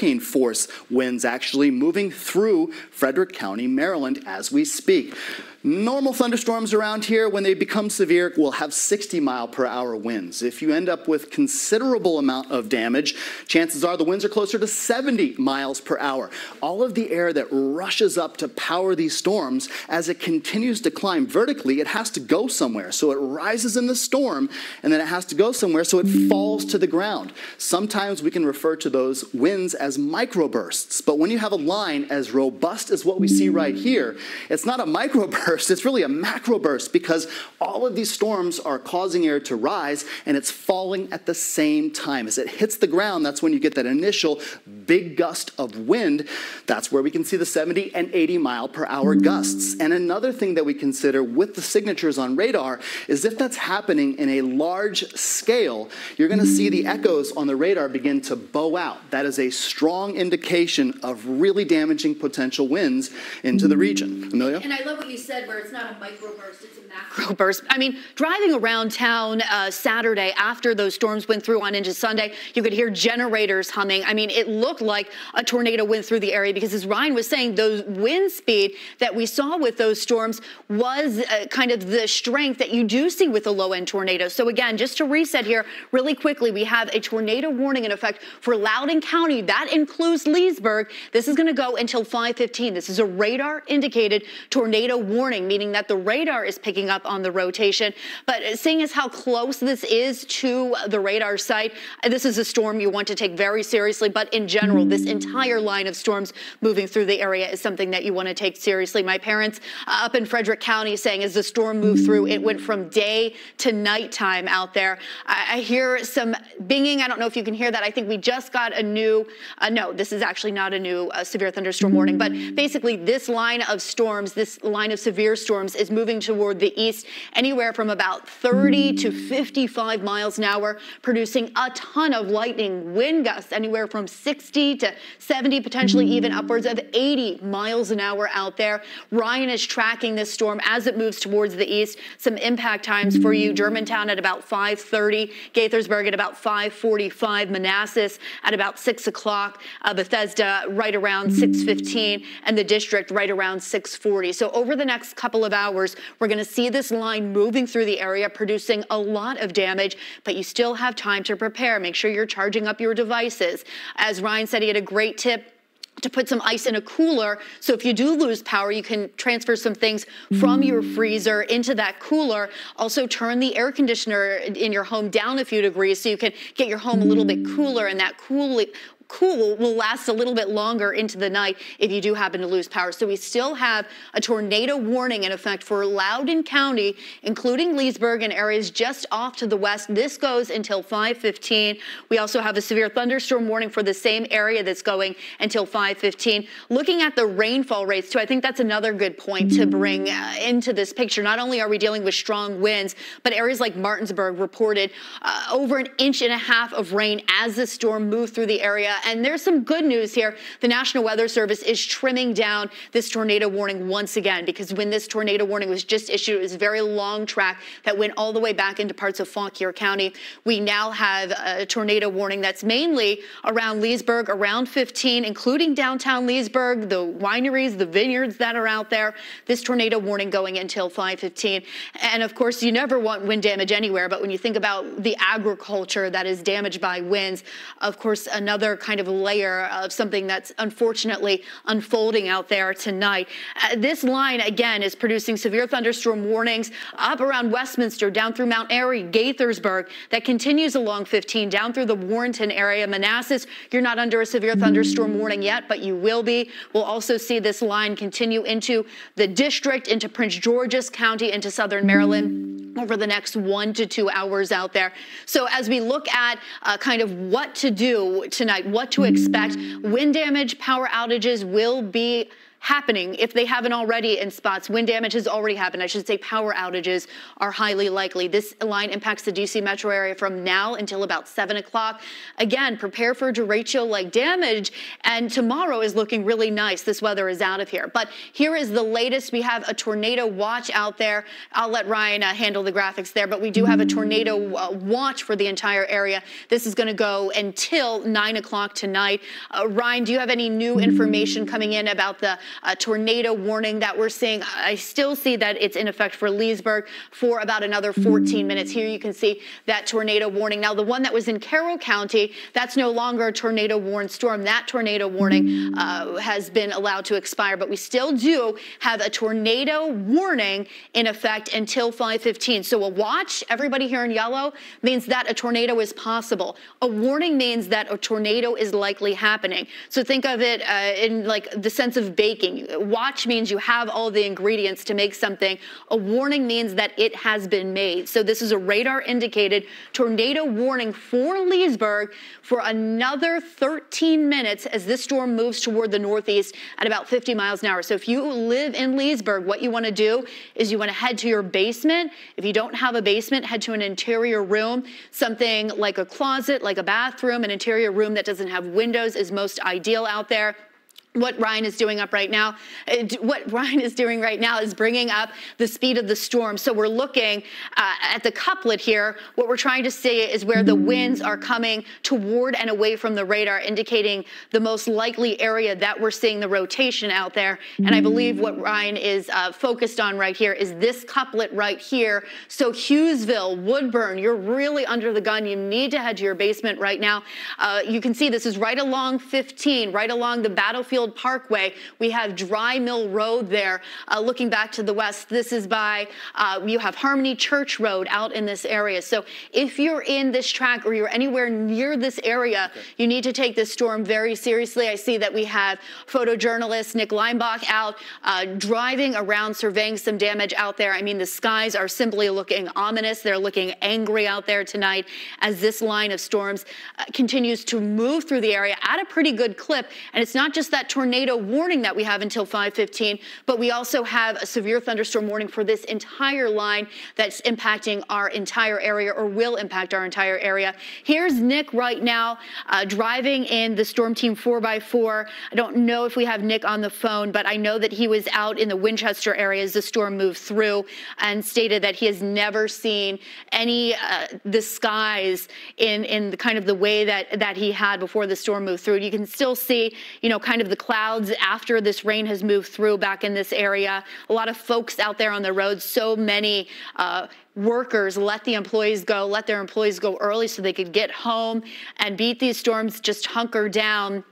hurricane force winds actually moving through Frederick County, Maryland as we speak. Normal thunderstorms around here, when they become severe, will have 60 mile per hour winds. If you end up with considerable amount of damage, chances are the winds are closer to 70 miles per hour. All of the air that rushes up to power these storms, as it continues to climb vertically, it has to go somewhere. So it rises in the storm, and then it has to go somewhere, so it falls to the ground. Sometimes we can refer to those winds as microbursts, but when you have a line as robust as what we see right here, it's not a microburst burst, it's really a macro burst because all of these storms are causing air to rise and it's falling at the same time. As it hits the ground, that's when you get that initial big gust of wind. That's where we can see the 70 and 80 mile per hour gusts. And another thing that we consider with the signatures on radar is if that's happening in a large scale, you're going to see the echoes on the radar begin to bow out. That is a strong indication of really damaging potential winds into the region. Amelia? And I love what you said said, where it's not a microburst, it's a macro burst. I mean, driving around town uh, Saturday after those storms went through on into Sunday, you could hear generators humming. I mean, it looked like a tornado went through the area because, as Ryan was saying, those wind speed that we saw with those storms was uh, kind of the strength that you do see with a low end tornado. So, again, just to reset here really quickly, we have a tornado warning in effect for Loudoun County. That includes Leesburg. This is going to go until 515. This is a radar indicated tornado warning, meaning that the radar is picking up on the rotation. But seeing as how close this is to the radar site, this is a storm you want to take very seriously. But in general, this entire line of storms moving through the area is something that you want to take seriously. My parents uh, up in Frederick County saying as the storm moved through, it went from day to nighttime out there. I, I hear some binging. I don't know if you can hear that. I think we just got a new, uh, no, this is actually not a new uh, severe thunderstorm warning, but basically this line of storms, this line of severe storms is moving toward the east anywhere from about 30 to 55 miles an hour, producing a ton of lightning wind gusts, anywhere from 60 to 70, potentially even upwards of 80 miles an hour out there. Ryan is tracking this storm as it moves towards the east. Some impact times for you. Germantown at about 5:30, Gaithersburg at about 5:45, Manassas at about 6 o'clock, uh, Bethesda right around 6:15, and the district right around 6:40. So over the next couple of hours, we're going to see this line moving through the area, producing a lot of damage, but you still have time to prepare. Make sure you're charging up your devices. As Ryan said, he had a great tip to put some ice in a cooler. So if you do lose power, you can transfer some things from your freezer into that cooler. Also turn the air conditioner in your home down a few degrees so you can get your home a little bit cooler and that cool cool will last a little bit longer into the night if you do happen to lose power. So we still have a tornado warning in effect for Loudoun County, including Leesburg and areas just off to the west. This goes until 515. We also have a severe thunderstorm warning for the same area that's going until 515. Looking at the rainfall rates too, I think that's another good point to bring uh, into this picture. Not only are we dealing with strong winds, but areas like Martinsburg reported uh, over an inch and a half of rain as the storm moved through the area and there's some good news here. The National Weather Service is trimming down this tornado warning once again because when this tornado warning was just issued, it was a very long track that went all the way back into parts of Fauquier County. We now have a tornado warning that's mainly around Leesburg, around 15, including downtown Leesburg, the wineries, the vineyards that are out there. This tornado warning going until 515. And of course, you never want wind damage anywhere, but when you think about the agriculture that is damaged by winds, of course, another kind of layer of something that's unfortunately unfolding out there tonight. Uh, this line, again, is producing severe thunderstorm warnings up around Westminster, down through Mount Airy, Gaithersburg, that continues along 15, down through the Warrenton area. Manassas, you're not under a severe thunderstorm warning yet, but you will be. We'll also see this line continue into the district, into Prince George's County, into southern Maryland over the next one to two hours out there. So as we look at uh, kind of what to do tonight, what to expect. Wind damage, power outages will be happening if they haven't already in spots. Wind damage has already happened. I should say power outages are highly likely. This line impacts the DC metro area from now until about 7 o'clock. Again, prepare for derecho like damage. And tomorrow is looking really nice. This weather is out of here. But here is the latest. We have a tornado watch out there. I'll let Ryan uh, handle the graphics there, but we do have a tornado uh, watch for the entire area. This is going to go until 9 o'clock tonight. Uh, Ryan, do you have any new information coming in about the uh, tornado warning that we're seeing? I still see that it's in effect for Leesburg for about another 14 minutes. Here you can see that tornado warning. Now, the one that was in Carroll County, that's no longer a tornado warned storm. That tornado warning uh, has been allowed to expire, but we still do have a tornado warning in effect until 5:15. So a watch, everybody here in yellow, means that a tornado is possible. A warning means that a tornado is likely happening. So think of it uh, in like the sense of baking. Watch means you have all the ingredients to make something. A warning means that it has been made. So this is a radar indicated tornado warning for Leesburg for another 13 minutes as this storm moves toward the northeast at about 50 miles an hour. So if you live in Leesburg, what you want to do is you want to head to your basement. If you don't have a basement, head to an interior room, something like a closet, like a bathroom, an interior room that doesn't have windows is most ideal out there what Ryan is doing up right now, uh, what Ryan is doing right now is bringing up the speed of the storm. So we're looking uh, at the couplet here. What we're trying to see is where the winds are coming toward and away from the radar, indicating the most likely area that we're seeing the rotation out there. And I believe what Ryan is uh, focused on right here is this couplet right here. So Hughesville, Woodburn, you're really under the gun. You need to head to your basement right now. Uh, you can see this is right along 15, right along the battlefield Parkway. We have Dry Mill Road there. Uh, looking back to the west, this is by, uh, you have Harmony Church Road out in this area. So if you're in this track or you're anywhere near this area, okay. you need to take this storm very seriously. I see that we have photojournalist Nick Leinbach out uh, driving around, surveying some damage out there. I mean, the skies are simply looking ominous. They're looking angry out there tonight as this line of storms uh, continues to move through the area at a pretty good clip. And it's not just that tornado warning that we have until 515, but we also have a severe thunderstorm warning for this entire line that's impacting our entire area or will impact our entire area. Here's Nick right now uh, driving in the Storm Team 4x4. I don't know if we have Nick on the phone, but I know that he was out in the Winchester area as the storm moved through and stated that he has never seen any uh, the skies in in the kind of the way that that he had before the storm moved through. You can still see, you know, kind of the clouds after this rain has moved through back in this area. A lot of folks out there on the roads, so many uh, workers let the employees go, let their employees go early so they could get home and beat these storms, just hunker down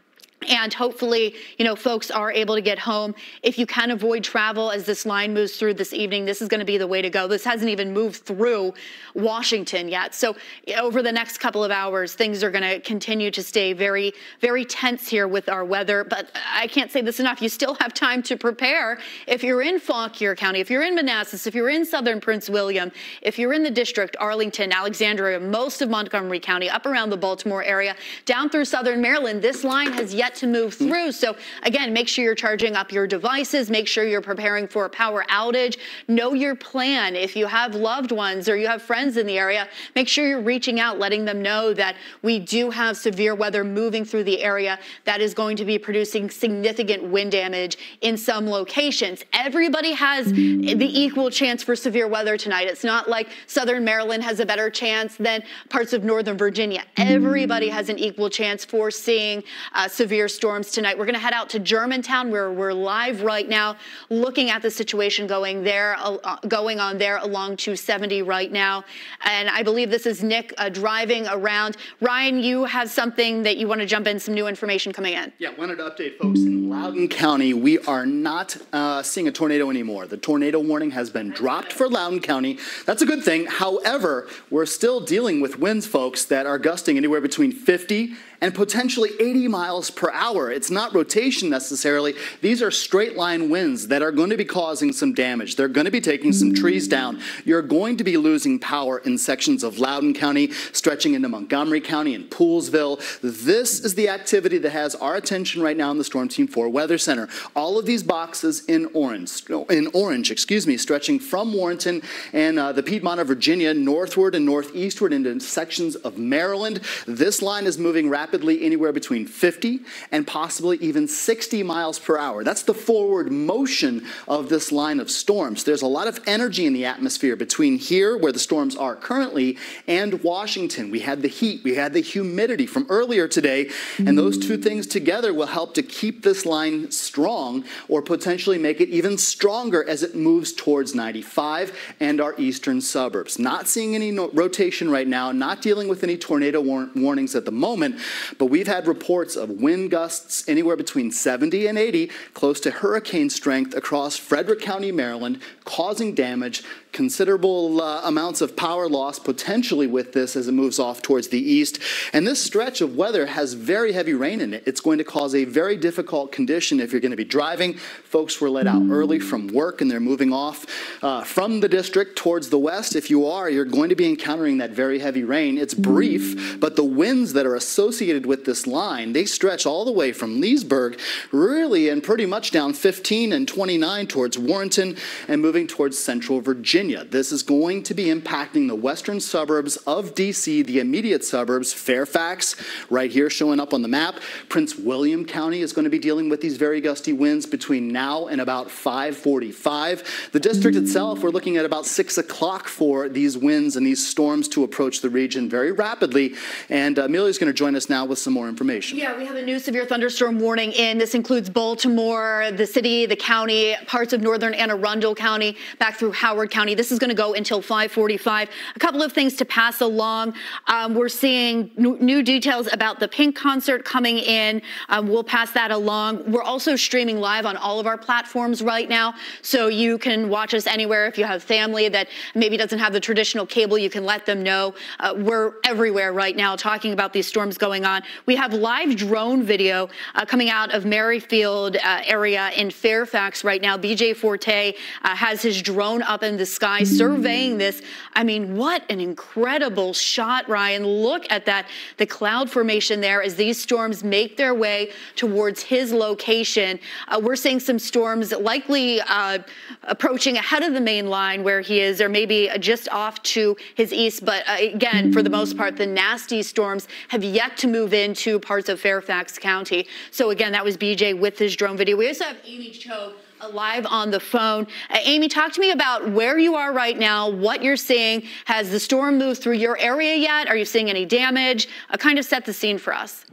and hopefully, you know, folks are able to get home. If you can avoid travel as this line moves through this evening, this is going to be the way to go. This hasn't even moved through Washington yet. So over the next couple of hours, things are going to continue to stay very, very tense here with our weather. But I can't say this enough. You still have time to prepare. If you're in Fauquier County, if you're in Manassas, if you're in Southern Prince William, if you're in the district, Arlington, Alexandria, most of Montgomery County, up around the Baltimore area, down through Southern Maryland, this line has yet to move through. So again, make sure you're charging up your devices, make sure you're preparing for a power outage, know your plan. If you have loved ones or you have friends in the area, make sure you're reaching out, letting them know that we do have severe weather moving through the area that is going to be producing significant wind damage in some locations. Everybody has the equal chance for severe weather tonight. It's not like Southern Maryland has a better chance than parts of Northern Virginia. Everybody has an equal chance for seeing uh, severe severe storms tonight. We're going to head out to Germantown where we're live right now looking at the situation going there, uh, going on there along 270 right now. And I believe this is Nick uh, driving around. Ryan, you have something that you want to jump in, some new information coming in. Yeah, wanted to update folks in Loudoun County. We are not uh, seeing a tornado anymore. The tornado warning has been dropped for Loudoun County. That's a good thing. However, we're still dealing with winds, folks, that are gusting anywhere between 50 and potentially 80 miles per hour. It's not rotation necessarily. These are straight line winds that are going to be causing some damage. They're going to be taking some trees down. You're going to be losing power in sections of Loudoun County, stretching into Montgomery County and Poolesville. This is the activity that has our attention right now in the Storm Team 4 Weather Center. All of these boxes in orange, in orange, excuse me, stretching from Warrenton and uh, the Piedmont of Virginia northward and northeastward into sections of Maryland. This line is moving rapidly anywhere between 50 and possibly even 60 miles per hour. That's the forward motion of this line of storms. There's a lot of energy in the atmosphere between here, where the storms are currently, and Washington. We had the heat, we had the humidity from earlier today, and those two things together will help to keep this line strong or potentially make it even stronger as it moves towards 95 and our eastern suburbs. Not seeing any no rotation right now, not dealing with any tornado war warnings at the moment, but we've had reports of wind gusts anywhere between 70 and 80, close to hurricane strength across Frederick County, Maryland, causing damage considerable uh, amounts of power loss potentially with this as it moves off towards the east. And this stretch of weather has very heavy rain in it. It's going to cause a very difficult condition if you're going to be driving. Folks were let out early from work and they're moving off uh, from the district towards the west. If you are, you're going to be encountering that very heavy rain. It's brief, but the winds that are associated with this line, they stretch all the way from Leesburg, really, and pretty much down 15 and 29 towards Warrenton and moving towards central Virginia. Virginia. This is going to be impacting the western suburbs of DC, the immediate suburbs, Fairfax, right here showing up on the map. Prince William County is going to be dealing with these very gusty winds between now and about 545. The district itself, we're looking at about 6 o'clock for these winds and these storms to approach the region very rapidly. And uh, Amelia is going to join us now with some more information. Yeah, we have a new severe thunderstorm warning in. This includes Baltimore, the city, the county, parts of northern Anne Arundel County, back through Howard County. County. This is going to go until 545. A couple of things to pass along. Um, we're seeing new details about the Pink concert coming in. Um, we'll pass that along. We're also streaming live on all of our platforms right now, so you can watch us anywhere. If you have family that maybe doesn't have the traditional cable, you can let them know. Uh, we're everywhere right now talking about these storms going on. We have live drone video uh, coming out of Merrifield uh, area in Fairfax right now. BJ Forte uh, has his drone up in the sky surveying this. I mean, what an incredible shot, Ryan. Look at that. The cloud formation there as these storms make their way towards his location. Uh, we're seeing some storms likely uh, approaching ahead of the main line where he is, or maybe just off to his east. But uh, again, for the most part, the nasty storms have yet to move into parts of Fairfax County. So again, that was BJ with his drone video. We also have Aimee Cho live on the phone. Uh, Aimee, talk to me about where you are right now, what you're seeing. Has the storm moved through your area yet? Are you seeing any damage? Uh, kind of set the scene for us.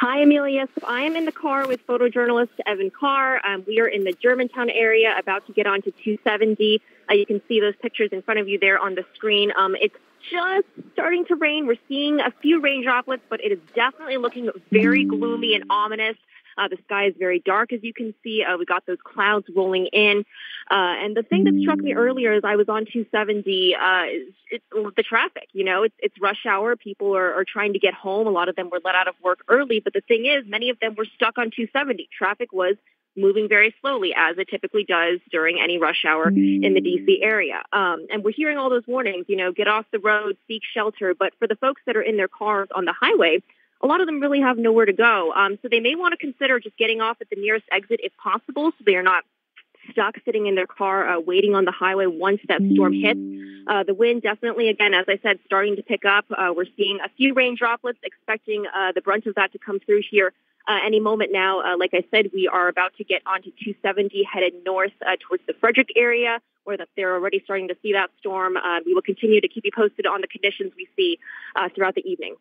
Hi, Amelia. So I am in the car with photojournalist Evan Carr. Um, we are in the Germantown area, about to get onto 270. Uh, you can see those pictures in front of you there on the screen. Um, it's just starting to rain. We're seeing a few rain droplets, but it is definitely looking very gloomy and ominous. Uh, the sky is very dark, as you can see. Uh, we got those clouds rolling in. Uh, and the thing that struck me earlier as I was on 270 uh, it's the traffic. You know, it's, it's rush hour. People are, are trying to get home. A lot of them were let out of work early. But the thing is, many of them were stuck on 270. Traffic was moving very slowly as it typically does during any rush hour in the DC area. Um, and we're hearing all those warnings, you know, get off the road, seek shelter. But for the folks that are in their cars on the highway, a lot of them really have nowhere to go. Um, so they may want to consider just getting off at the nearest exit if possible so they are not stuck sitting in their car uh, waiting on the highway once that storm hits. Uh, the wind definitely, again, as I said, starting to pick up. Uh, we're seeing a few rain droplets, expecting uh, the brunt of that to come through here uh, any moment now. Uh, like I said, we are about to get onto 270 headed north towards the Frederick area where they're already starting to see that storm. we will continue to keep you posted on the conditions we see throughout the evening.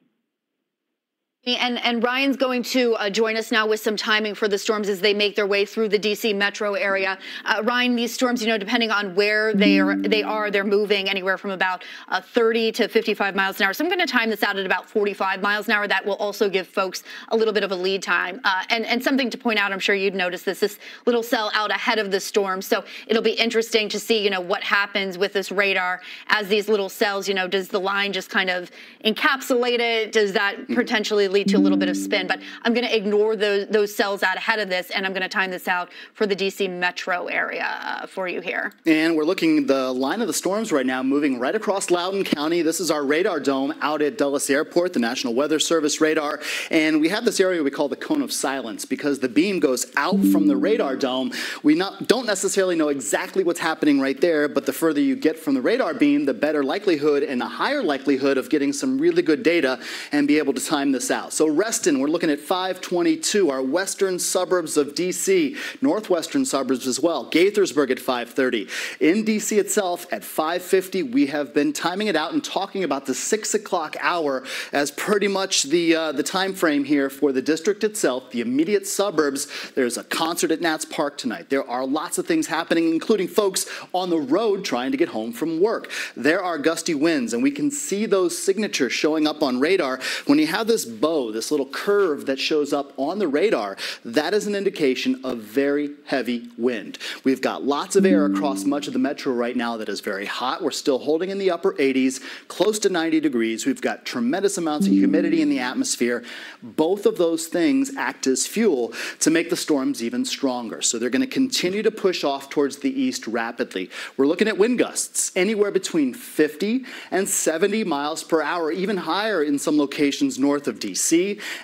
And, and Ryan's going to uh, join us now with some timing for the storms as they make their way through the DC metro area. Uh, Ryan, these storms, you know, depending on where they are, they are, they're moving anywhere from about uh, 30 to 55 miles an hour. So I'm going to time this out at about 45 miles an hour. That will also give folks a little bit of a lead time. Uh, and, and something to point out, I'm sure you'd notice this, this little cell out ahead of the storm. So it'll be interesting to see, you know, what happens with this radar as these little cells, you know, does the line just kind of encapsulate it? Does that potentially lead to a little bit of spin. But I'm going to ignore those, those cells out ahead of this, and I'm going to time this out for the D.C. metro area uh, for you here. And we're looking the line of the storms right now moving right across Loudoun County. This is our radar dome out at Dulles Airport, the National Weather Service radar. And we have this area we call the cone of silence because the beam goes out from the radar dome. We not, don't necessarily know exactly what's happening right there, but the further you get from the radar beam, the better likelihood and a higher likelihood of getting some really good data and be able to time this out. So Reston, we're looking at 522, our western suburbs of DC, northwestern suburbs as well. Gaithersburg at 530. In DC itself at 550, we have been timing it out and talking about the six o'clock hour as pretty much the uh, the time frame here for the district itself, the immediate suburbs. There's a concert at Nats Park tonight. There are lots of things happening, including folks on the road trying to get home from work. There are gusty winds, and we can see those signatures showing up on radar. When you have this bow, this little curve that shows up on the radar, that is an indication of very heavy wind. We've got lots of air across much of the metro right now that is very hot. We're still holding in the upper 80s, close to 90 degrees. We've got tremendous amounts of humidity in the atmosphere. Both of those things act as fuel to make the storms even stronger. So they're going to continue to push off towards the east rapidly. We're looking at wind gusts anywhere between 50 and 70 miles per hour, even higher in some locations north of DC.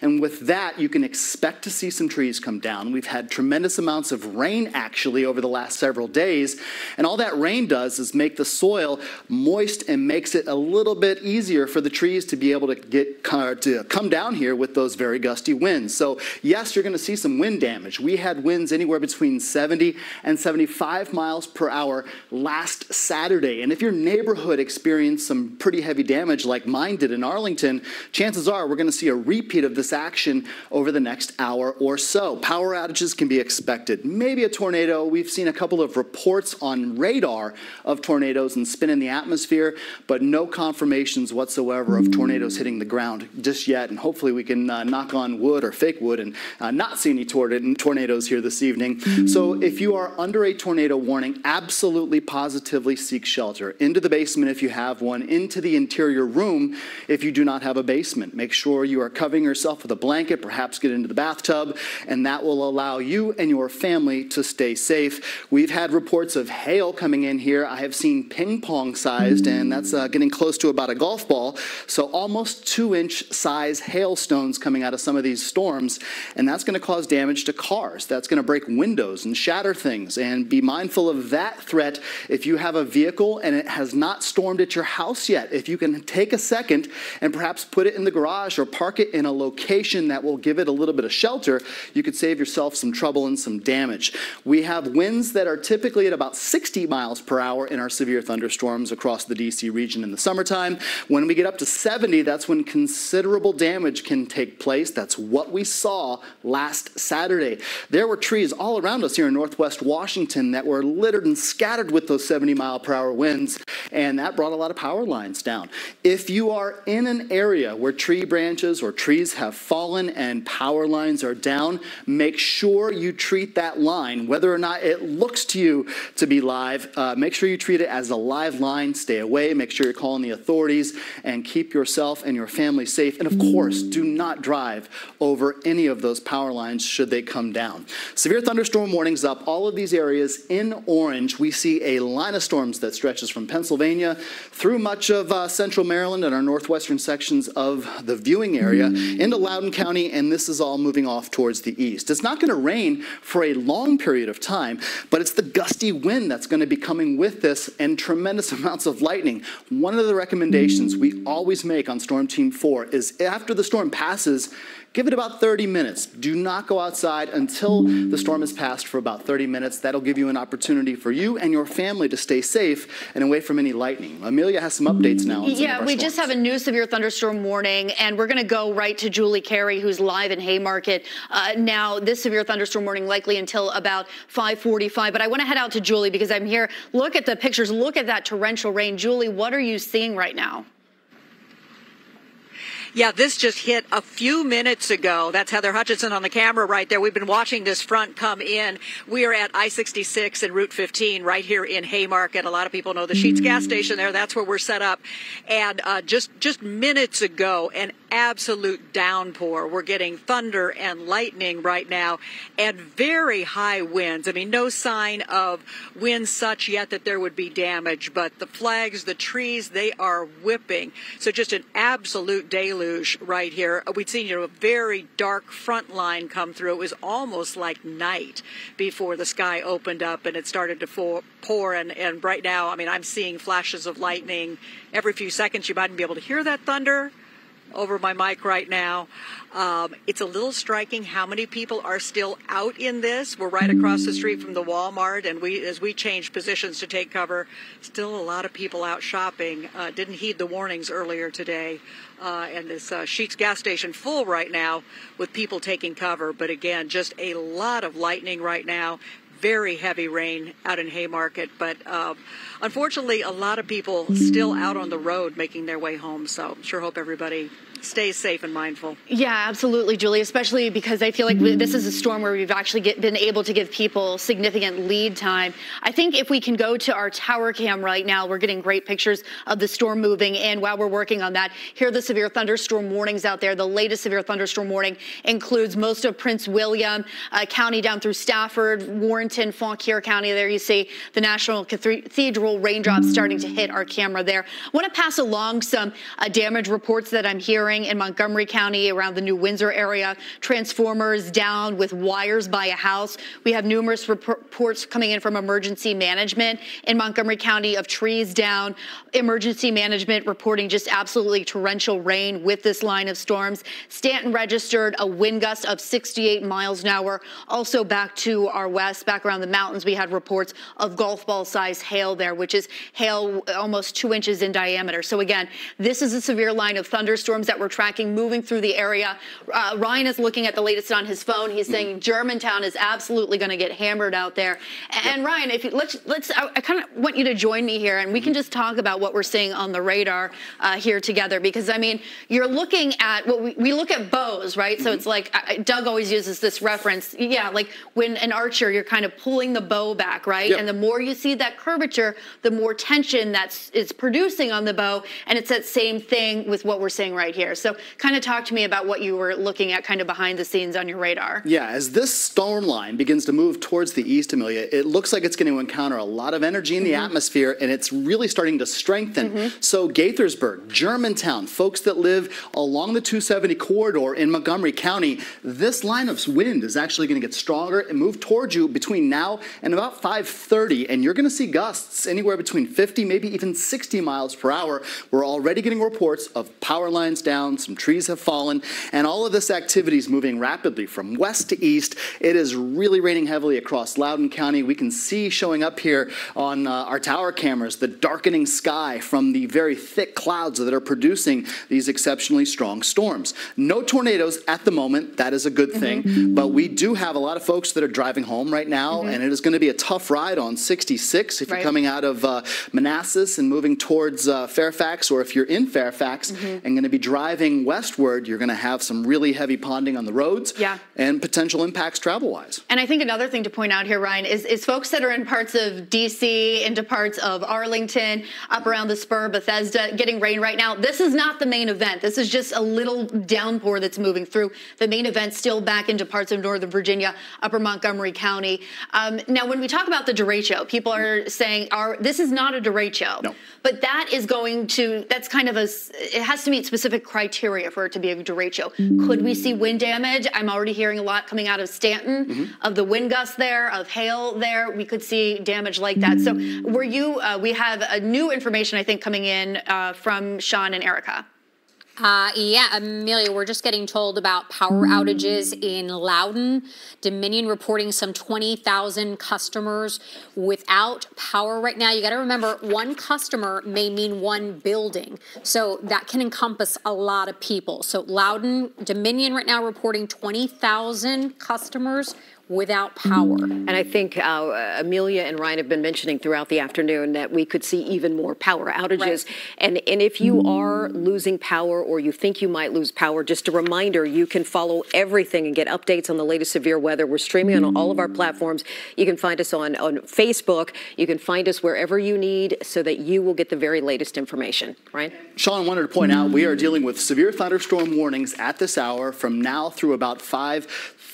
And with that, you can expect to see some trees come down. We've had tremendous amounts of rain actually over the last several days. And all that rain does is make the soil moist and makes it a little bit easier for the trees to be able to get uh, to come down here with those very gusty winds. So yes, you're going to see some wind damage. We had winds anywhere between 70 and 75 miles per hour last Saturday. And if your neighborhood experienced some pretty heavy damage like mine did in Arlington, chances are we're going to see a repeat of this action over the next hour or so. Power outages can be expected. Maybe a tornado. We've seen a couple of reports on radar of tornadoes and spin in the atmosphere, but no confirmations whatsoever of tornadoes hitting the ground just yet. And hopefully we can uh, knock on wood or fake wood and uh, not see any tornadoes here this evening. So if you are under a tornado warning, absolutely positively seek shelter. Into the basement if you have one, into the interior room if you do not have a basement. Make sure you are covering yourself with a blanket, perhaps get into the bathtub, and that will allow you and your family to stay safe. We've had reports of hail coming in here. I have seen ping pong sized, and that's uh, getting close to about a golf ball. So almost two inch size hailstones coming out of some of these storms, and that's going to cause damage to cars. That's going to break windows and shatter things. And be mindful of that threat if you have a vehicle and it has not stormed at your house yet. If you can take a second and perhaps put it in the garage or park it in a location that will give it a little bit of shelter, you could save yourself some trouble and some damage. We have winds that are typically at about 60 miles per hour in our severe thunderstorms across the DC region in the summertime. When we get up to 70, that's when considerable damage can take place. That's what we saw last Saturday. There were trees all around us here in northwest Washington that were littered and scattered with those 70 mile per hour winds, and that brought a lot of power lines down. If you are in an area where tree branches or trees have fallen and power lines are down, make sure you treat that line, whether or not it looks to you to be live, uh, make sure you treat it as a live line. Stay away, make sure you're calling the authorities, and keep yourself and your family safe. And of course, do not drive over any of those power lines should they come down. Severe thunderstorm warnings up. All of these areas in orange, we see a line of storms that stretches from Pennsylvania through much of uh, central Maryland and our northwestern sections of the viewing area into Loudoun County, and this is all moving off towards the east. It's not going to rain for a long period of time, but it's the gusty wind that's going to be coming with this and tremendous amounts of lightning. One of the recommendations we always make on Storm Team 4 is after the storm passes, Give it about 30 minutes. Do not go outside until the storm has passed for about 30 minutes. That'll give you an opportunity for you and your family to stay safe and away from any lightning. Amelia has some updates now. yeah, we storms. just have a new severe thunderstorm warning, and we're going to go right to Julie Carey, who's live in Haymarket. Uh, now, this severe thunderstorm warning likely until about 5:45. But I want to head out to Julie because I'm here. Look at the pictures. Look at that torrential rain. Julie, what are you seeing right now? Yeah, this just hit a few minutes ago. That's Heather Hutchinson on the camera right there. We've been watching this front come in. We are at I-66 and Route 15 right here in Haymarket. A lot of people know the Sheetz gas station there. That's where we're set up. And uh, just just minutes ago, an absolute downpour. We're getting thunder and lightning right now and very high winds. I mean, no sign of winds such yet that there would be damage, but the flags, the trees, they are whipping. So just an absolute deluge right here. We'd seen, you know, a very dark front line come through. It was almost like night before the sky opened up and it started to pour. And, and right now, I mean, I'm seeing flashes of lightning every few seconds. You mightn't be able to hear that thunder over my mic right now. Um, it's a little striking how many people are still out in this. We're right across the street from the Walmart, and we, as we change positions to take cover, still a lot of people out shopping. Uh, didn't heed the warnings earlier today, uh, and this uh, Sheetz gas station full right now with people taking cover. But again, just a lot of lightning right now very heavy rain out in Haymarket, but uh, unfortunately, a lot of people still out on the road making their way home. So, sure hope everybody stay safe and mindful. Yeah, absolutely, Julie, especially because I feel like this is a storm where we've actually get, been able to give people significant lead time. I think if we can go to our tower cam right now, we're getting great pictures of the storm moving. And while we're working on that, here are the severe thunderstorm warnings out there. The latest severe thunderstorm warning includes most of Prince William uh, County down through Stafford, Warrenton, Fauquier County. There you see the National Cathedral raindrops starting to hit our camera there. I want to pass along some uh, damage reports that I'm hearing in Montgomery County around the New Windsor area. Transformers down with wires by a house. We have numerous reports coming in from emergency management in Montgomery County of trees down. Emergency management reporting just absolutely torrential rain with this line of storms. Staunton registered a wind gust of 68 miles an hour. Also back to our west, back around the mountains, we had reports of golf ball size hail there, which is hail almost two inches in diameter. So again, this is a severe line of thunderstorms that we're tracking moving through the area. Uh, Ryan is looking at the latest on his phone. He's saying mm. Germantown is absolutely going to get hammered out there. And, yep. Ryan, if you, let's let's I, I kind of want you to join me here, and we can mm-hmm. just talk about what we're seeing on the radar uh, here together. Because I mean, you're looking at what we, we look at bows, right? So it's like I, Doug always uses this reference. Yeah, like when an archer, you're kind of pulling the bow back, right? Yep. And the more you see that curvature, the more tension that's is producing on the bow, and it's that same thing with what we're seeing right here. So kind of talk to me about what you were looking at kind of behind the scenes on your radar. Yeah, as this storm line begins to move towards the east, Amelia, it looks like it's going to encounter a lot of energy in the mm-hmm. atmosphere and it's really starting to strengthen. Mm-hmm. So Gaithersburg, Germantown, folks that live along the 270 corridor in Montgomery County, this line of wind is actually going to get stronger and move towards you between now and about 5:30 and you're going to see gusts anywhere between 50 maybe even 60 miles per hour. We're already getting reports of power lines down, some trees have fallen, and all of this activity is moving rapidly from west to east. It is really raining heavily across Loudoun County. We can see showing up here on uh, our tower cameras the darkening sky from the very thick clouds that are producing these exceptionally strong storms. No tornadoes at the moment. That is a good thing. Mm-hmm. But we do have a lot of folks that are driving home right now, mm-hmm. and it is going to be a tough ride on 66 if right. you're coming out of uh, Manassas and moving towards uh, Fairfax, or if you're in Fairfax mm-hmm. and going to be driving westward, you're going to have some really heavy ponding on the roads yeah. and potential impacts travel wise. And I think another thing to point out here, Ryan, is, is folks that are in parts of DC, into parts of Arlington, up around the spur, Bethesda, getting rain right now. This is not the main event. This is just a little downpour that's moving through. The main event still back into parts of Northern Virginia, upper Montgomery County. Um, now, when we talk about the derecho, people are saying, "Are this is not a derecho," no. but that is going to that's kind of a it has to meet specific criteria for it to be a derecho. Could we see wind damage? I'm already hearing a lot coming out of Staunton mm-hmm. of the wind gusts there, of hail there. We could see damage like that. So, were you? Uh, we have a new information I think coming in uh, from Sean and Erica. Uh, yeah, Amelia, we're just getting told about power outages in Loudoun. Dominion reporting some 20,000 customers without power right now. You got to remember, one customer may mean one building. So that can encompass a lot of people. So Loudoun, Dominion right now reporting 20,000 customers without power. And I think uh, Amelia and Ryan have been mentioning throughout the afternoon that we could see even more power outages. Right. And, and if you are losing power or you think you might lose power, just a reminder, you can follow everything and get updates on the latest severe weather. We're streaming on all of our platforms. You can find us on, on Facebook. You can find us wherever you need so that you will get the very latest information. Right? Sean wanted to point out we are dealing with severe thunderstorm warnings at this hour from now through about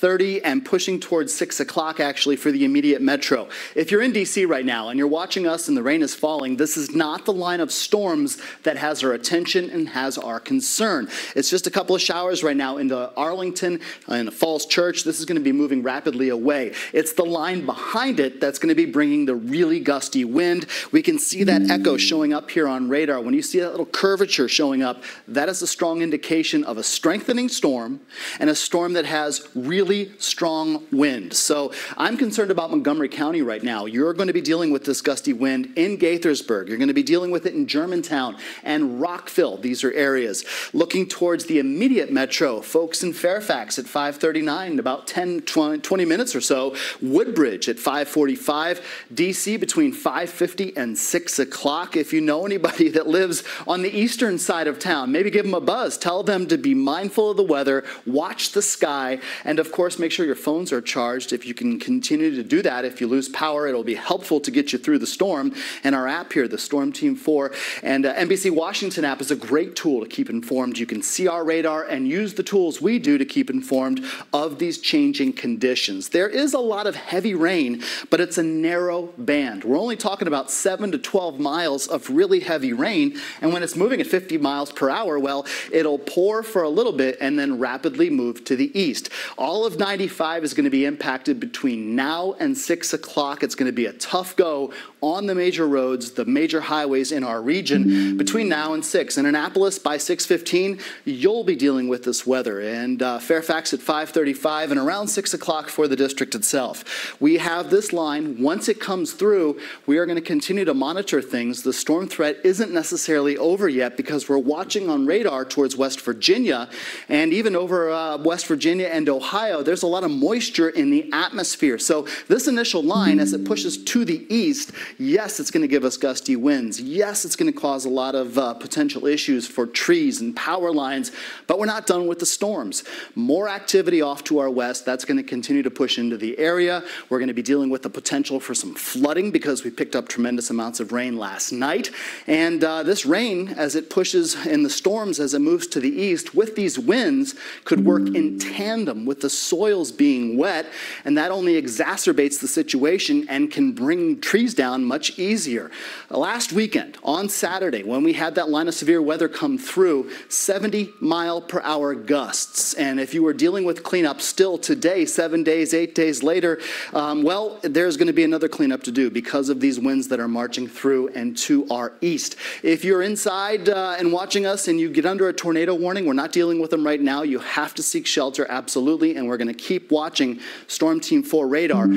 5:30 and pushing towards 6 o'clock actually for the immediate metro. If you're in DC right now and you're watching us and the rain is falling, this is not the line of storms that has our attention and has our concern. It's just a couple of showers right now into Arlington and Falls Church. This is going to be moving rapidly away. It's the line behind it that's going to be bringing the really gusty wind. We can see that echo showing up here on radar. When you see that little curvature showing up, that is a strong indication of a strengthening storm and a storm that has really strong wind. So I'm concerned about Montgomery County right now. You're going to be dealing with this gusty wind in Gaithersburg. You're going to be dealing with it in Germantown and Rockville. These are areas. Looking towards the immediate metro, folks in Fairfax at 539, about 10, 20 minutes or so. Woodbridge at 545. DC between 550 and 6 o'clock. If you know anybody that lives on the eastern side of town, maybe give them a buzz. Tell them to be mindful of the weather, watch the sky, and of course, make sure your phones are charged. If you can continue to do that, if you lose power, it'll be helpful to get you through the storm. And our app here, the Storm Team 4 and uh, NBC Washington app, is a great tool to keep informed. You can see our radar and use the tools we do to keep informed of these changing conditions. There is a lot of heavy rain, but it's a narrow band. We're only talking about 7 to 12 miles of really heavy rain, and when it's moving at 50 miles per hour, well, it'll pour for a little bit and then rapidly move to the east. All of 95 is going to be impacted between now and 6 o'clock. It's going to be a tough go on the major roads, the major highways in our region between now and 6. In Annapolis by 6.15, you'll be dealing with this weather. And uh, Fairfax at 5.35 and around 6 o'clock for the district itself. We have this line. Once it comes through, we are going to continue to monitor things. The storm threat isn't necessarily over yet because we're watching on radar towards West Virginia and even over uh, West Virginia and Ohio, there's a lot of moisture in the atmosphere. So this initial line, as it pushes to the east, yes, it's going to give us gusty winds. Yes, it's going to cause a lot of uh, potential issues for trees and power lines, but we're not done with the storms. More activity off to our west. That's going to continue to push into the area. We're going to be dealing with the potential for some flooding because we picked up tremendous amounts of rain last night. And uh, this rain, as it pushes in the storms as it moves to the east, with these winds, could work in tandem with the soils being wet, and that only exacerbates the situation and can bring trees down much easier. Last weekend, on Saturday, when we had that line of severe weather come through, 70 mile per hour gusts. And if you were dealing with cleanup still today, seven days, eight days later, um, well, there's going to be another cleanup to do because of these winds that are marching through and to our east. If you're inside uh, and watching us and you get under a tornado warning, we're not dealing with them right now. You have to seek shelter, absolutely, and we're going to keep watching Storm Team 4 radar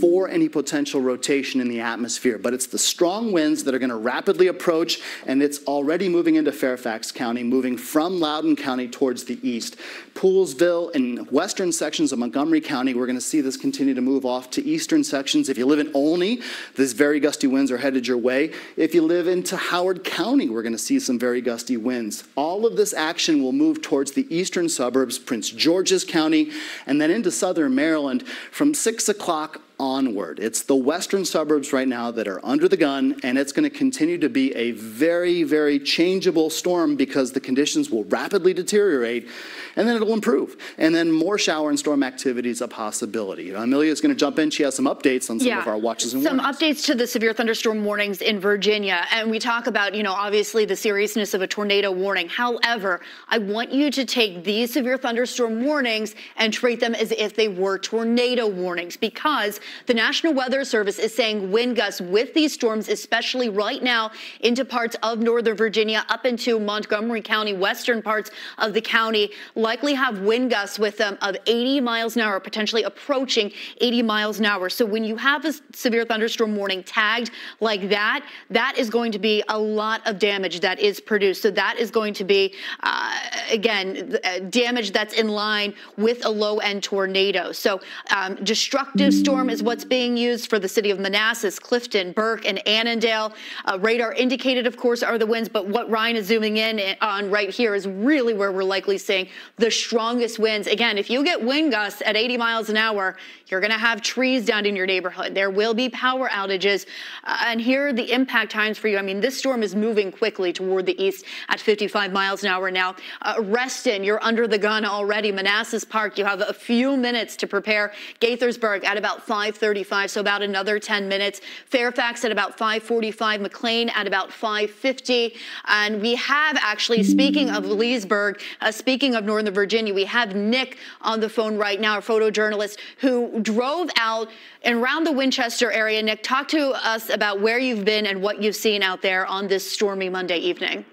for any potential rotation in the atmosphere. But it's the strong winds that are going to rapidly approach, and it's already moving into Fairfax County, moving from Loudoun County towards the east. Poolesville and western sections of Montgomery County, we're going to see this continue to move off to eastern sections. If you live in Olney, these very gusty winds are headed your way. If you live into Howard County, we're going to see some very gusty winds. All of this action will move towards the eastern suburbs, Prince George's County, and then into southern Maryland from 6 o'clock onward. It's the western suburbs right now that are under the gun, and it's going to continue to be a very, very changeable storm because the conditions will rapidly deteriorate and then it'll improve. And then more shower and storm activity is a possibility. Amelia is going to jump in. She has some updates on some yeah. of our watches and some warnings. updates to the severe thunderstorm warnings in Virginia. And we talk about, you know, obviously the seriousness of a tornado warning. However, I want you to take these severe thunderstorm warnings and treat them as if they were tornado warnings because The National Weather Service is saying wind gusts with these storms, especially right now into parts of Northern Virginia up into Montgomery County, western parts of the county, likely have wind gusts with them of 80 miles an hour, potentially approaching 80 miles an hour. So when you have a severe thunderstorm warning tagged like that, that is going to be a lot of damage that is produced. So that is going to be, uh, again, uh, damage that's in line with a low end tornado. So um, destructive storm is what's being used for the city of Manassas, Clifton, Burke, and Annandale. Uh, radar indicated, of course, are the winds, but what Ryan is zooming in on right here is really where we're likely seeing the strongest winds. Again, if you get wind gusts at 80 miles an hour, you're going to have trees down in your neighborhood. There will be power outages. Uh, and here are the impact times for you. I mean, this storm is moving quickly toward the east at 55 miles an hour now. Uh, Reston, you're under the gun already. Manassas Park, you have a few minutes to prepare. Gaithersburg at about 535, so about another 10 minutes. Fairfax at about 545. McLean at about 550. And we have actually, speaking of Leesburg, uh, speaking of Northern Virginia, we have Nick on the phone right now, a photojournalist who drove out and around the Winchester area. Nick, talk to us about where you've been and what you've seen out there on this stormy Monday evening.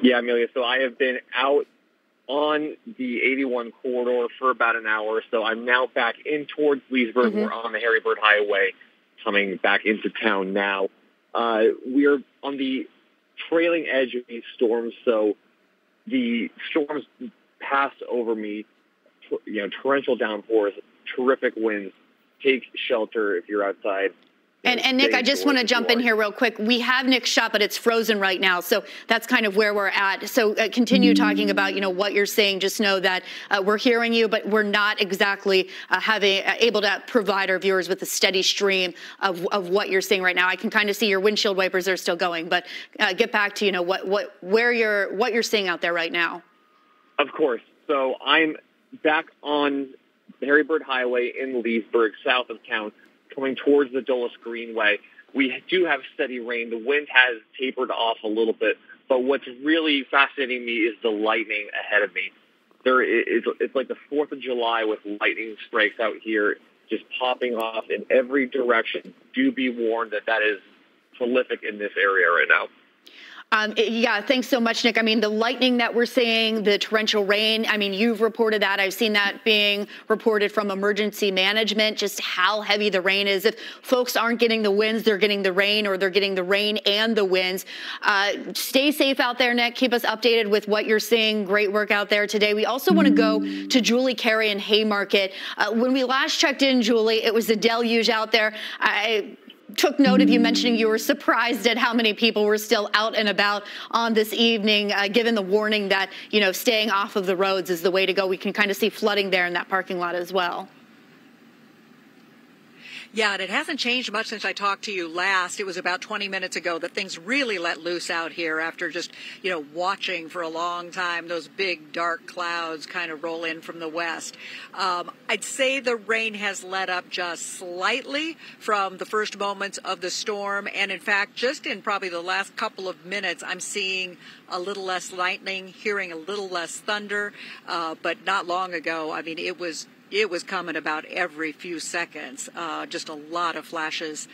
Yeah, Amelia. So I have been out on the 81 corridor for about an hour. So I'm now back in towards Leesburg. Mm-hmm. We're on the Harry Byrd Highway coming back into town now. Uh, we're on the trailing edge of these storms. So the storms passed over me, you know, torrential downpours, terrific winds. Take shelter if you're outside. And, and Nick, I just want to jump in here real quick. We have Nick's shot, but it's frozen right now, so that's kind of where we're at. So uh, continue talking about you know what you're saying. Just know that uh, we're hearing you, but we're not exactly uh, having uh, able to provide our viewers with a steady stream of, of what you're seeing right now. I can kind of see your windshield wipers are still going, but uh, get back to you know what what where you're what you're seeing out there right now. Of course. So I'm back on Harry Byrd Highway in Leesburg, south of town, coming towards the Dulles Greenway. We do have steady rain. The wind has tapered off a little bit, but what's really fascinating me is the lightning ahead of me. There is, it's like the 4th of July with lightning strikes out here just popping off in every direction. Do be warned that that is prolific in this area right now. Um, yeah, thanks so much, Nick. I mean, the lightning that we're seeing, the torrential rain, I mean, you've reported that. I've seen that being reported from emergency management, just how heavy the rain is. If folks aren't getting the winds, they're getting the rain, or they're getting the rain and the winds. Uh, stay safe out there, Nick. Keep us updated with what you're seeing. Great work out there today. We also want to go to Julie Carey in Haymarket. Uh, when we last checked in, Julie, it was a deluge out there. I took note of you mentioning you were surprised at how many people were still out and about on this evening, uh, given the warning that, you know, staying off of the roads is the way to go. We can kind of see flooding there in that parking lot as well. Yeah, and it hasn't changed much since I talked to you last. It was about 20 minutes ago that things really let loose out here after just, you know, watching for a long time those big dark clouds kind of roll in from the west. Um, I'd say the rain has let up just slightly from the first moments of the storm. And in fact, just in probably the last couple of minutes, I'm seeing a little less lightning, hearing a little less thunder. Uh, but not long ago, I mean, it was it was coming about every few seconds. Uh, just a lot of flashes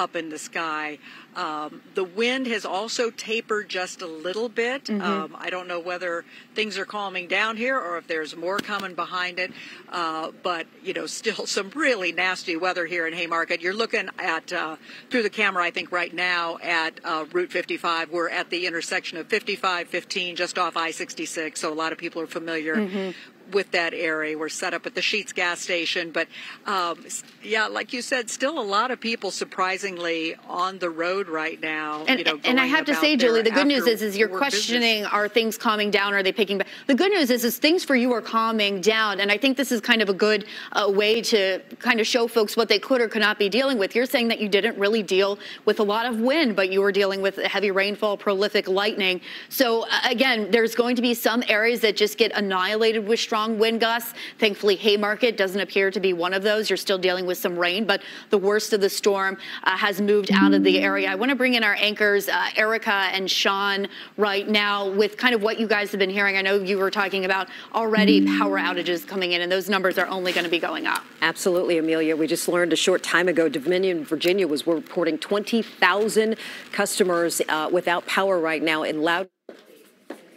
up in the sky. Um, the wind has also tapered just a little bit. Mm-hmm. Um, I don't know whether things are calming down here or if there's more coming behind it. Uh, but you know, still some really nasty weather here in Haymarket. You're looking at uh, through the camera, I think, right now at uh, Route 55. We're at the intersection of 55, 15, just off I-66. So a lot of people are familiar mm-hmm with that area. We're set up at the Sheetz gas station, but um, yeah, like you said, still a lot of people surprisingly on the road right now. And, you know, and I have to say, Julie, the good news is, is you're questioning: business. are things calming down? Are they picking back? The good news is, is things for you are calming down, and I think this is kind of a good uh, way to kind of show folks what they could or could not be dealing with. You're saying that you didn't really deal with a lot of wind, but you were dealing with heavy rainfall, prolific lightning. So uh, again, there's going to be some areas that just get annihilated with strong strong wind gusts. Thankfully, Haymarket doesn't appear to be one of those. You're still dealing with some rain, but the worst of the storm uh, has moved out of the area. I want to bring in our anchors, uh, Erica and Sean, right now with kind of what you guys have been hearing. I know you were talking about already power outages coming in, and those numbers are only going to be going up. Absolutely, Amelia. We just learned a short time ago Dominion, Virginia was reporting 20,000 customers uh, without power right now in Loud.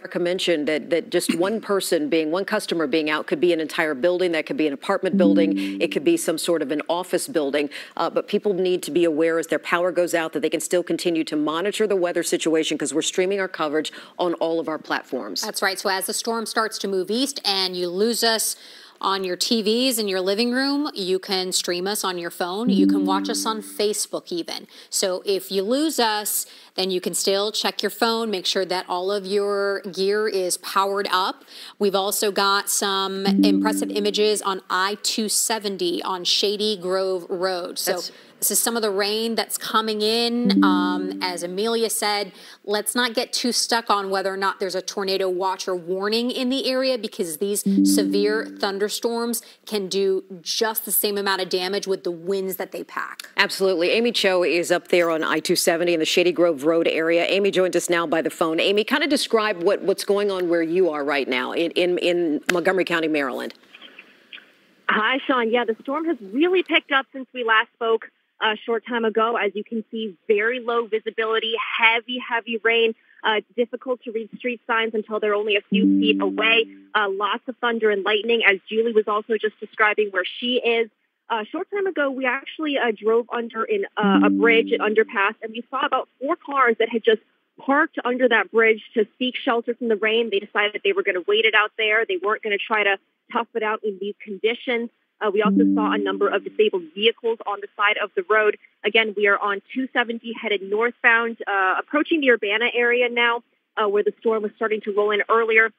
Erica mentioned that, that just one person being, one customer being out could be an entire building, that could be an apartment building, it could be some sort of an office building. Uh, but people need to be aware as their power goes out that they can still continue to monitor the weather situation because we're streaming our coverage on all of our platforms. That's right. So as the storm starts to move east and you lose us, on your TVs in your living room. You can stream us on your phone. You can watch us on Facebook, even. So if you lose us, then you can still check your phone, make sure that all of your gear is powered up. We've also got some impressive images on I 270 on Shady Grove Road. So That's this is some of the rain that's coming in. Um, as Amelia said, let's not get too stuck on whether or not there's a tornado watch or warning in the area because these severe thunderstorms can do just the same amount of damage with the winds that they pack. Absolutely. Aimee Cho is up there on I-270 in the Shady Grove Road area. Aimee joins us now by the phone. Aimee, kind of describe what, what's going on where you are right now in, in, in Montgomery County, Maryland. Hi, Sean. Yeah, the storm has really picked up since we last spoke a short time ago. As you can see, very low visibility, heavy, heavy rain. Uh, difficult to read street signs until they're only a few feet away. Uh, lots of thunder and lightning, as Julie was also just describing where she is. A short time ago, we actually uh, drove under in uh, a bridge, an underpass, and we saw about four cars that had just parked under that bridge to seek shelter from the rain. They decided they were going to wait it out there. They weren't going to try to tough it out in these conditions. Uh, we also saw a number of disabled vehicles on the side of the road. Again, we are on 270 headed northbound, uh, approaching the Urbana area now, uh, where the storm was starting to roll in earlier.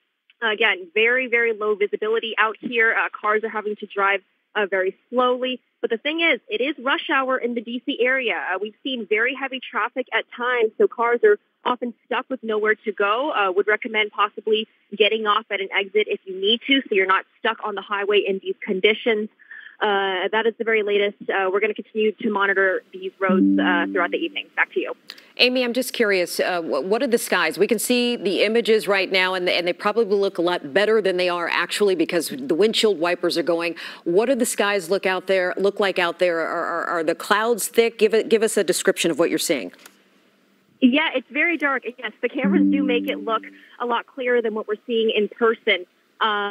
again, very, very low visibility out here. Uh, cars are having to drive uh, very slowly. But the thing is, it is rush hour in the DC area. Uh, we've seen very heavy traffic at times, so cars are often stuck with nowhere to go. Uh, would recommend possibly getting off at an exit if you need to, so you're not stuck on the highway in these conditions. Uh, that is the very latest. Uh, we're going to continue to monitor these roads uh, throughout the evening. Back to you. Aimee, I'm just curious, uh, what are the skies? We can see the images right now, and, and they probably look a lot better than they are actually because the windshield wipers are going. What do the skies look out there look like out there? Are, are, are the clouds thick? Give it, give us a description of what you're seeing. Yeah, it's very dark. Yes, the cameras do make it look a lot clearer than what we're seeing in person. Uh,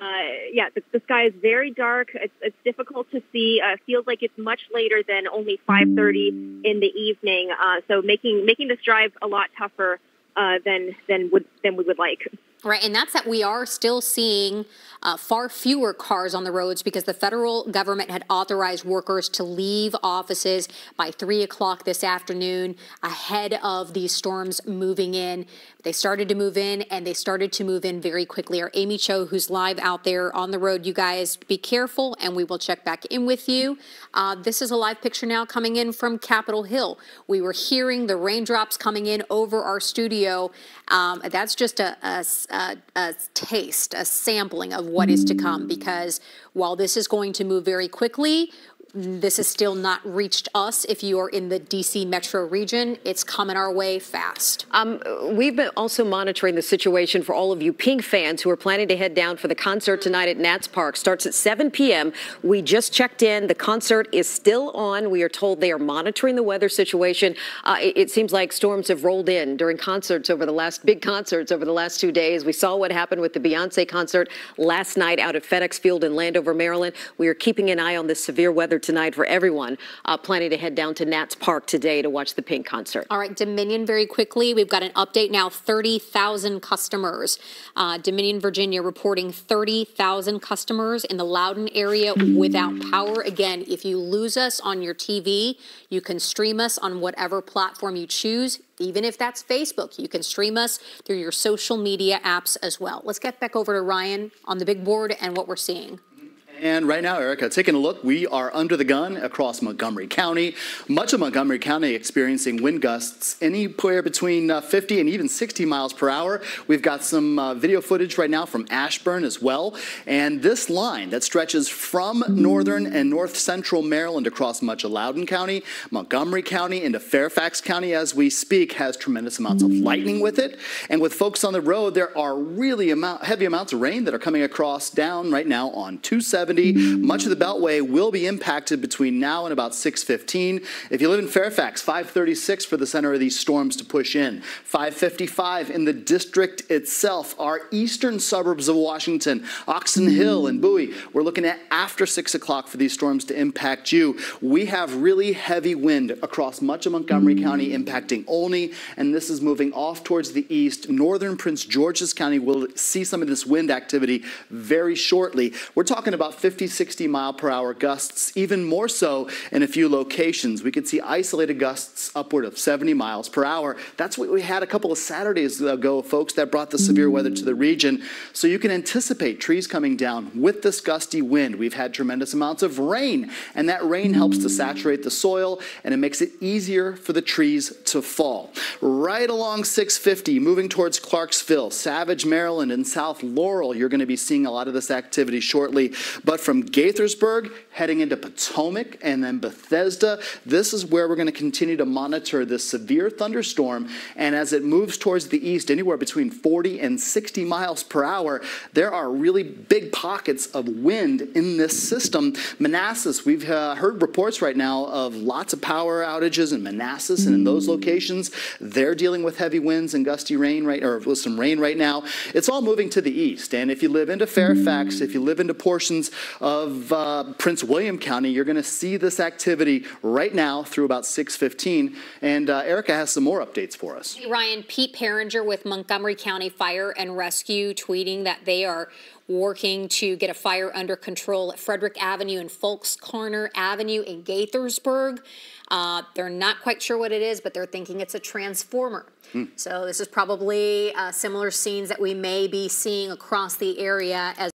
yeah, the, the, sky is very dark. It's, it's difficult to see. Uh, feels like it's much later than only 5:30 in the evening. Uh, so making making this drive a lot tougher uh, than than would than we would like. Right, and that's that we are still seeing uh, far fewer cars on the roads because the federal government had authorized workers to leave offices by 3 o'clock this afternoon ahead of these storms moving in. They started to move in and they started to move in very quickly. Our Aimee Cho, who's live out there on the road, you guys be careful and we will check back in with you. Uh, this is a live picture now coming in from Capitol Hill. We were hearing the raindrops coming in over our studio. Um, that's just a, a, a, a taste, a sampling of what is to come mm. because while this is going to move very quickly, this has still not reached us. If you are in the DC metro region, it's coming our way fast. Um, we've been also monitoring the situation for all of you Pink fans who are planning to head down for the concert tonight at Nats Park. Starts at 7 p.m. We just checked in. The concert is still on. We are told they are monitoring the weather situation. Uh, it, it, seems like storms have rolled in during concerts over the last big concerts over the last two days. We saw what happened with the Beyonce concert last night out at FedEx Field in Landover, Maryland. We are keeping an eye on this severe weather tonight for everyone uh, planning to head down to Nats Park today to watch the Pink concert. All right, Dominion, very quickly. We've got an update now 30,000 customers. Uh, Dominion, Virginia reporting 30,000 customers in the Loudoun area without power. Again, if you lose us on your TV, you can stream us on whatever platform you choose even if that's Facebook. You can stream us through your social media apps as well. Let's get back over to Ryan on the big board and what we're seeing. And right now, Erica, taking a look, we are under the gun across Montgomery County. Much of Montgomery County experiencing wind gusts anywhere between uh, 50 and even 60 miles per hour. We've got some uh, video footage right now from Ashburn as well. And this line that stretches from northern and north central Maryland across much of Loudoun County, Montgomery County, into Fairfax County as we speak has tremendous amounts of lightning with it. And with folks on the road, there are really amount, heavy amounts of rain that are coming across down right now on 270 70. Much of the Beltway will be impacted between now and about 615. If you live in Fairfax, 536 for the center of these storms to push in. 555 in the district itself, our eastern suburbs of Washington, Oxon Hill and Bowie. We're looking at after 6 o'clock for these storms to impact you. We have really heavy wind across much of Montgomery County impacting Olney, and this is moving off towards the east. Northern Prince George's County will see some of this wind activity very shortly. We're talking about 50, 60 mile per hour gusts, even more so in a few locations. We could see isolated gusts upward of 70 miles per hour. That's what we had a couple of Saturdays ago, folks, that brought the severe weather to the region. So you can anticipate trees coming down with this gusty wind. We've had tremendous amounts of rain, and that rain helps to saturate the soil and it makes it easier for the trees to fall. Right along 650, moving towards Clarksville, Savage, Maryland, and South Laurel, you're going to be seeing a lot of this activity shortly. But but from Gaithersburg heading into Potomac and then Bethesda, this is where we're going to continue to monitor this severe thunderstorm. And as it moves towards the east, anywhere between 40 and 60 miles per hour, there are really big pockets of wind in this system. Manassas, we've uh, heard reports right now of lots of power outages in Manassas and in those locations. They're dealing with heavy winds and gusty rain right or with some rain right now. It's all moving to the east. And if you live into Fairfax, if you live into portions of uh, Prince William County, you're going to see this activity right now through about 6:15. And uh, Erica has some more updates for us. Hey, Ryan, Pete Piringer with Montgomery County Fire and Rescue tweeting that they are working to get a fire under control at Frederick Avenue and Fulks Corner Avenue in Gaithersburg. Uh, they're not quite sure what it is, but they're thinking it's a transformer. Hmm. So this is probably uh, similar scenes that we may be seeing across the area as